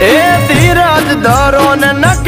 એ ધીરજ ધરો ને નક